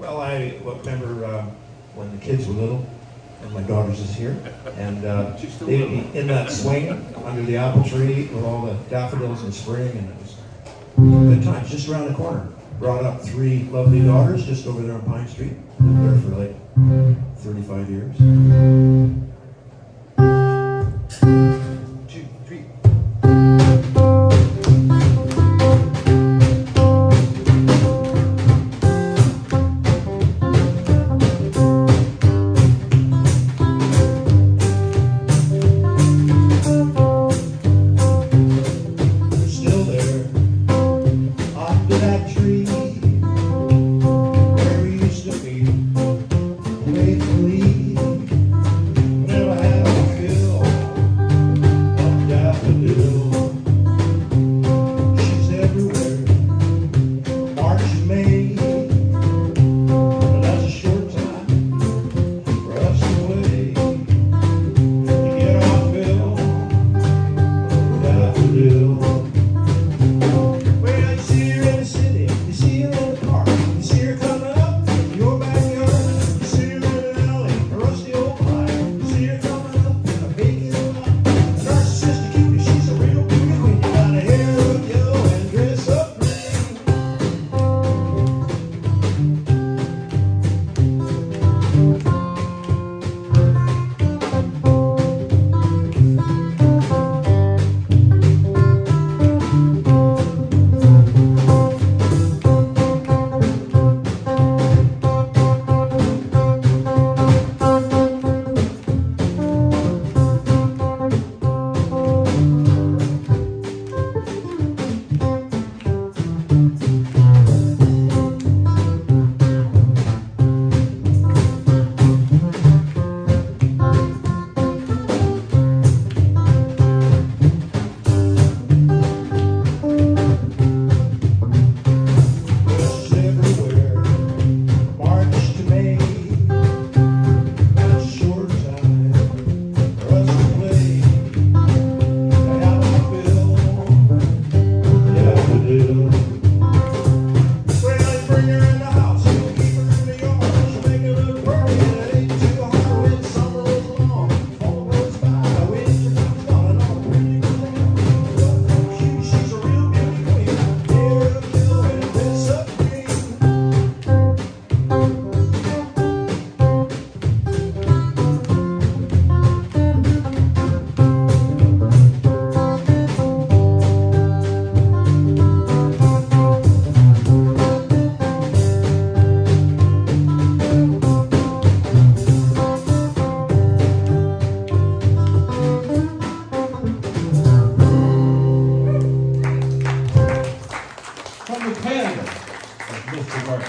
Well, I remember uh, when the kids were little, and my daughter's is here, and uh, they, in that swing under the apple tree with all the daffodils in spring, and it was good times. Just around the corner, brought up three lovely daughters just over there on Pine Street. Been there for like 35 years. please. Park.